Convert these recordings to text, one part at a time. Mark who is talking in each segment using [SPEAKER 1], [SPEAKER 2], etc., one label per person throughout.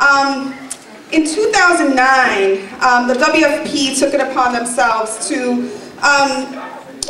[SPEAKER 1] Um, in 2009, um, the WFP took it upon themselves to, um,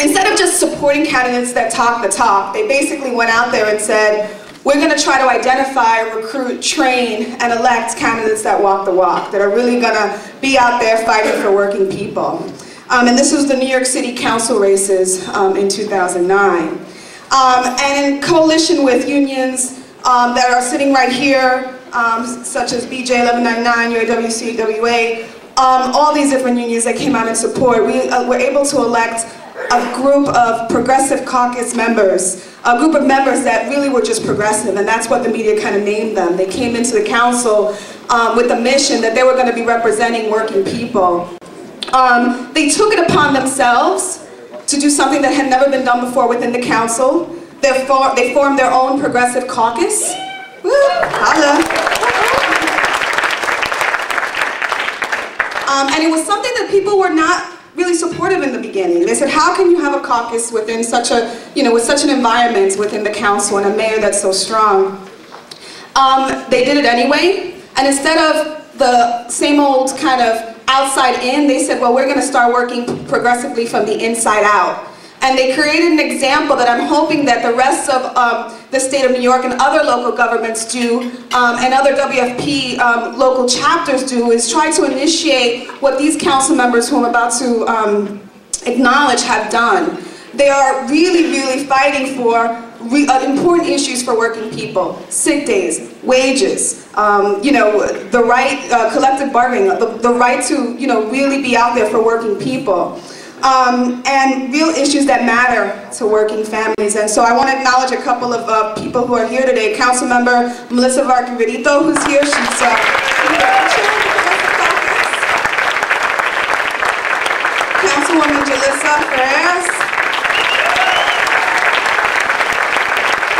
[SPEAKER 1] instead of just supporting candidates that talk the talk, they basically went out there and said, we're going to try to identify, recruit, train, and elect candidates that walk the walk, that are really going to be out there fighting for working people. Um, and this was the New York City Council races um, in 2009. Um, and in coalition with unions um, that are sitting right here, um, such as BJ 1199, UAW, CWA, um, all these different unions that came out in support, we uh, were able to elect a group of progressive caucus members, a group of members that really were just progressive, and that's what the media kind of named them. They came into the council um, with the mission that they were going to be representing working people. Um, they took it upon themselves to do something that had never been done before within the council. for they formed their own progressive caucus. Woo. Um, and it was something that people were not really supportive in the beginning. They said, how can you have a caucus within such a, you know, with such an environment within the council and a mayor that's so strong? Um, they did it anyway, and instead of the same old kind of outside in, they said, well, we're going to start working progressively from the inside out. And they created an example that I'm hoping that the rest of um, the state of New York and other local governments do, um, and other WFP um, local chapters do, is try to initiate what these council members who I'm about to um, acknowledge have done. They are really, really fighting for re uh, important issues for working people. Sick days, wages, um, you know, the right, uh, collective bargaining, the, the right to, you know, really be out there for working people um, and real issues that matter to working families. And so I want to acknowledge a couple of uh, people who are here today. Councilmember Melissa Mark-Viverito, who's here. She's uh, Councilwoman Julissa Ferreras.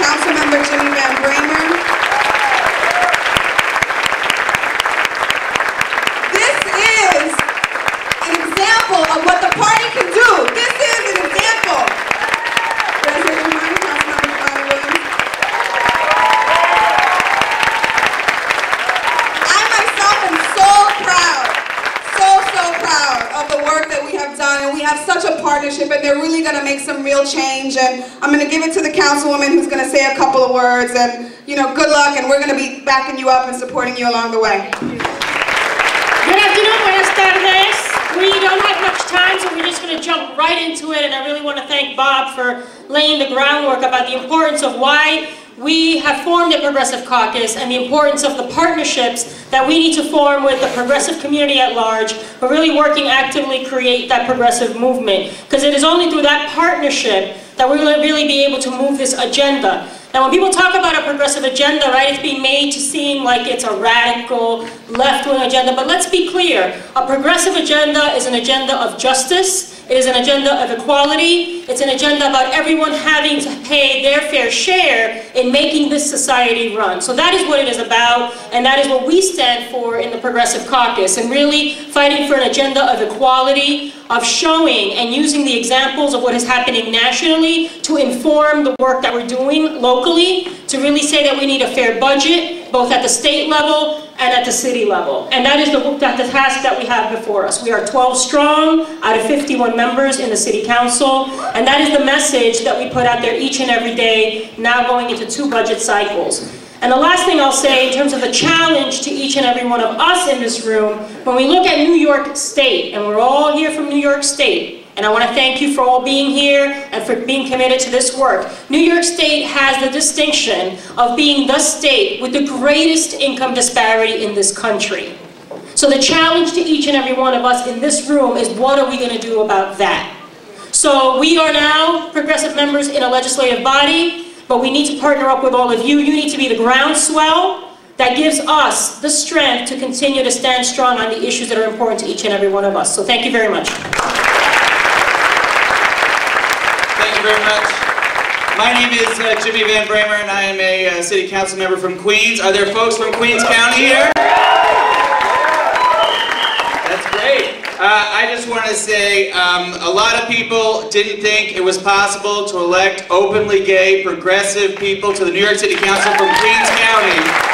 [SPEAKER 1] Councilmember Jimmy Van Bramer. partnership and they're really going to make some real change and I'm going to give it to the councilwoman who's going to say a couple of words and you know good luck and we're going to be backing you up and supporting you along the way.
[SPEAKER 2] Good afternoon, buenas tardes. We don't have much time so we're just going to jump right into it and I really want to thank Bob for laying the groundwork about the importance of why we have formed a Progressive Caucus and the importance of the partnerships that we need to form with the progressive community at large, but really working actively create that progressive movement. Because it is only through that partnership that we're going to really be able to move this agenda. Now when people talk about a progressive agenda, right, it's being made to seem like it's a radical, left-wing agenda, but let's be clear. A progressive agenda is an agenda of justice, it is an agenda of equality. It's an agenda about everyone having to pay their fair share in making this society run. So that is what it is about, and that is what we stand for in the Progressive Caucus, and really fighting for an agenda of equality, of showing and using the examples of what is happening nationally to inform the work that we're doing locally, to really say that we need a fair budget, both at the state level and at the city level. And that is the, that the task that we have before us. We are 12 strong out of 51 members in the city council, and that is the message that we put out there each and every day, now going into two budget cycles. And the last thing I'll say in terms of the challenge to each and every one of us in this room, when we look at New York State, and we're all here from New York State, and I want to thank you for all being here and for being committed to this work. New York State has the distinction of being the state with the greatest income disparity in this country. So the challenge to each and every one of us in this room is what are we going to do about that? So we are now progressive members in a legislative body, but we need to partner up with all of you. You need to be the groundswell that gives us the strength to continue to stand strong on the issues that are important to each and every one of us. So thank you very much.
[SPEAKER 3] Very much. My name is uh, Jimmy Van Bramer, and I am a uh, city council member from Queens. Are there folks from Queens County here? That's great. Uh, I just want to say um, a lot of people didn't think it was possible to elect openly gay, progressive people to the New York City Council from Queens County.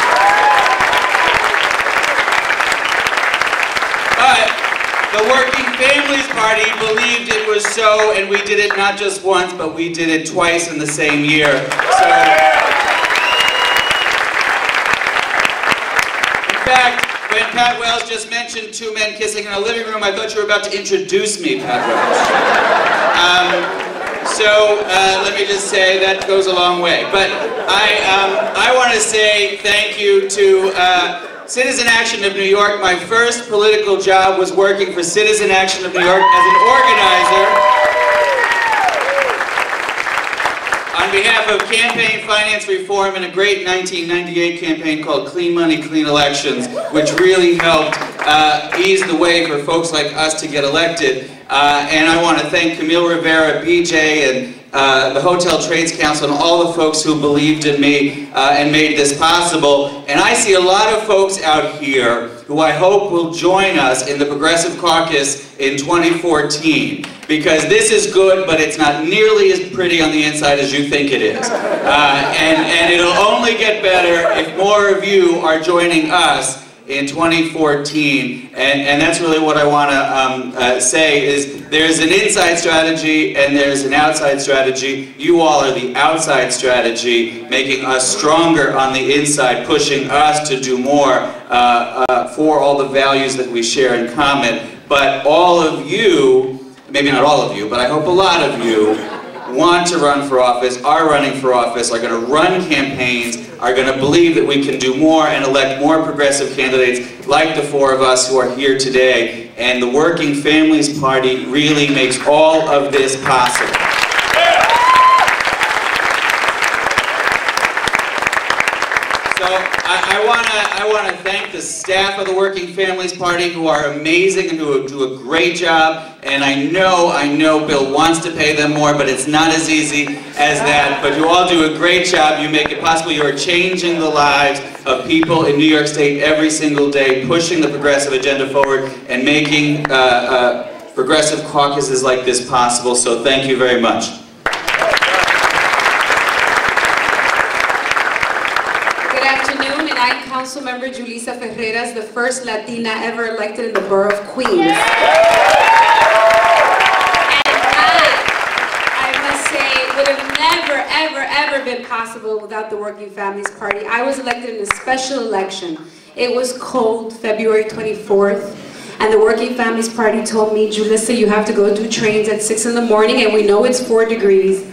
[SPEAKER 3] Family's party believed it was so, and we did it not just once, but we did it twice in the same year. So, in fact, when Pat Wells just mentioned two men kissing in a living room, I thought you were about to introduce me, Pat Wells. Um, so uh, let me just say that goes a long way. But I, um, I want to say thank you to uh, Citizen Action of New York. My first political job was working for Citizen Action of New York as an organizer. On behalf of campaign finance reform and a great 1998 campaign called Clean Money, Clean Elections, which really helped uh, ease the way for folks like us to get elected. Uh, and I want to thank Camille Rivera, BJ, and uh, the Hotel Trades Council, and all the folks who believed in me uh, and made this possible. And I see a lot of folks out here who I hope will join us in the Progressive Caucus in 2014. Because this is good, but it's not nearly as pretty on the inside as you think it is. Uh, and, and it'll only get better if more of you are joining us in 2014, and, and that's really what I want to um, uh, say is there's an inside strategy and there's an outside strategy. You all are the outside strategy, making us stronger on the inside, pushing us to do more uh, uh, for all the values that we share in common. But all of you, maybe not all of you, but I hope a lot of you, want to run for office, are running for office, are going to run campaigns, are going to believe that we can do more and elect more progressive candidates like the four of us who are here today. And the Working Families Party really makes all of this possible. I, I want to I want to thank the staff of the Working Families Party who are amazing and who do a great job. And I know I know Bill wants to pay them more, but it's not as easy as that. But you all do a great job. You make it possible. You are changing the lives of people in New York State every single day, pushing the progressive agenda forward and making uh, uh, progressive caucuses like this possible. So thank you very much.
[SPEAKER 4] Good afternoon, Councilmember Julissa Ferreras, the first Latina ever elected in the Borough of Queens. And that, I must say, would have never, ever, ever been possible without the Working Families Party. I was elected in a special election. It was cold, February 24th, and the Working Families Party told me, Julissa, you have to go do trains at 6 in the morning, and we know it's 4 degrees.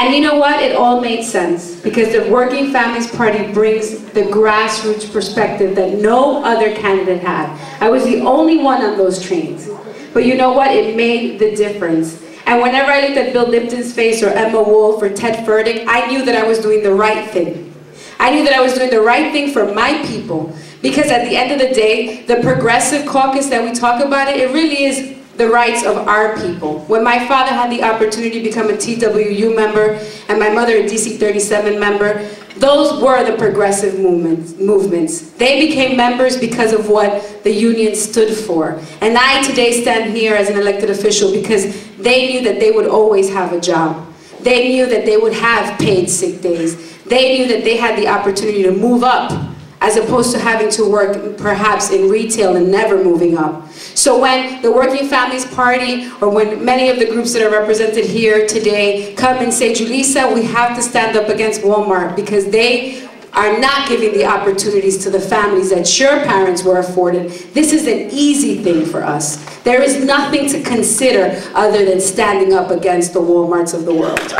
[SPEAKER 4] And you know what? It all made sense because the Working Families Party brings the grassroots perspective that no other candidate had. I was the only one on those trains. But you know what? It made the difference. And whenever I looked at Bill Lipton's face or Emma Wolfe or Ted Furtick, I knew that I was doing the right thing. I knew that I was doing the right thing for my people. Because at the end of the day, the progressive caucus that we talk about it, it really is the rights of our people. When my father had the opportunity to become a TWU member and my mother a DC 37 member, those were the progressive movements. movements. They became members because of what the union stood for. And I today stand here as an elected official because they knew that they would always have a job. They knew that they would have paid sick days. They knew that they had the opportunity to move up as opposed to having to work perhaps in retail and never moving up. So when the Working Families Party or when many of the groups that are represented here today come and say, Julissa, we have to stand up against Walmart because they are not giving the opportunities to the families that your parents were afforded. This is an easy thing for us. There is nothing to consider other than standing up against the Walmarts of the world. So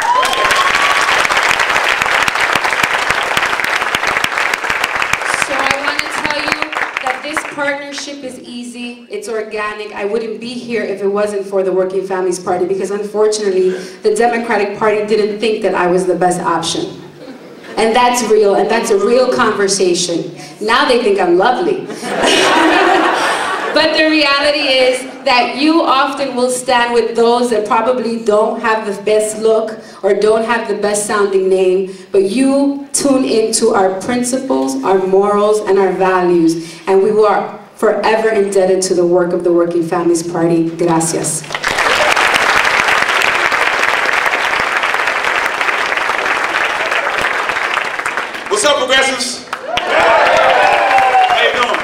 [SPEAKER 4] I want to tell you that this partnership is easy, it's organic. I wouldn't be here if it wasn't for the Working Families Party because unfortunately the Democratic Party didn't think that I was the best option. And that's real, and that's a real conversation. Now they think I'm lovely. but the reality is that you often will stand with those that probably don't have the best look or don't have the best sounding name, but you tune into our principles, our morals, and our values, and we are forever indebted to the work of the Working Families Party. Gracias.
[SPEAKER 5] What's up, progressives? How you doing?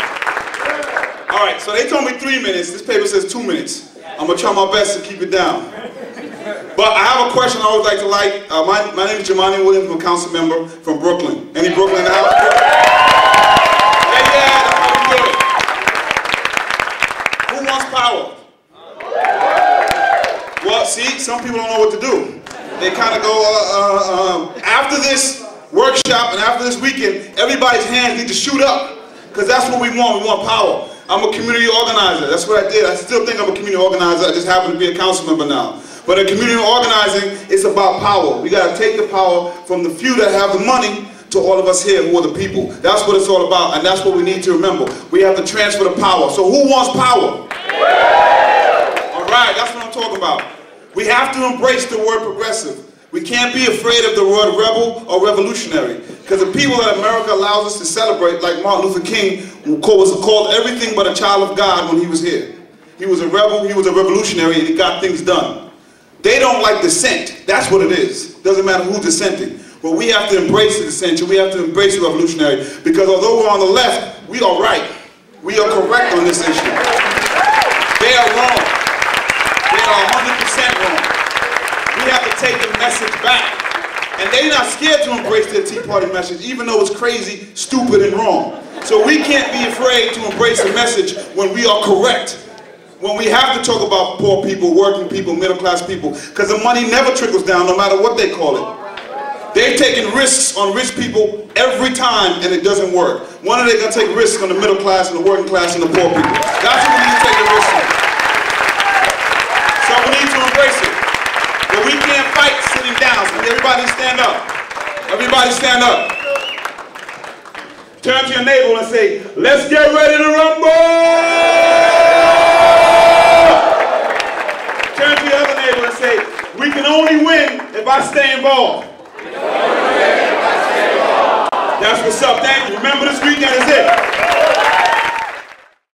[SPEAKER 5] All right, so they told me three minutes. This paper says two minutes. I'm gonna try my best to keep it down. But I have a question I always like to like. Uh, my, my name is Jumaane Williams, I'm a council member from Brooklyn. Any Brooklyn in the house? Yeah, yeah, that's how we do it. Who wants power? Well, see, some people don't know what to do. They kind of go, uh, uh, um, after this workshop and after this weekend, everybody's hands need to shoot up. Because that's what we want, we want power. I'm a community organizer, that's what I did. I still think I'm a community organizer, I just happen to be a council member now. But in community organizing, it's about power. We gotta take the power from the few that have the money to all of us here who are the people. That's what it's all about, and that's what we need to remember. We have to transfer the power. So who wants power? All right, that's what I'm talking about. We have to embrace the word progressive. We can't be afraid of the word rebel or revolutionary. Because the people that America allows us to celebrate, like Martin Luther King, was called everything but a child of God when he was here. He was a rebel, he was a revolutionary, and he got things done. They don't like dissent. That's what it is. Doesn't matter who's dissenting. But we have to embrace the dissension. We have to embrace the revolutionary. Because although we're on the left, we are right. We are correct on this issue. They are wrong. They are 100% wrong. We have to take the message back. And they're not scared to embrace their Tea Party message, even though it's crazy, stupid, and wrong. So we can't be afraid to embrace the message when we are correct. When we have to talk about poor people, working people, middle class people, because the money never trickles down no matter what they call it. They've taken risks on rich people every time and it doesn't work. When are they going to take risks on the middle class and the working class and the poor people? That's we need to take the risk on. So we need to embrace it. But we can't fight sitting down. So everybody stand up. Everybody stand up. Turn to your neighbor and say, let's get ready to rumble! Turn to your other neighbor and say, we can only win if I stay involved. That's what's up. Thank you. Remember this weekend is it.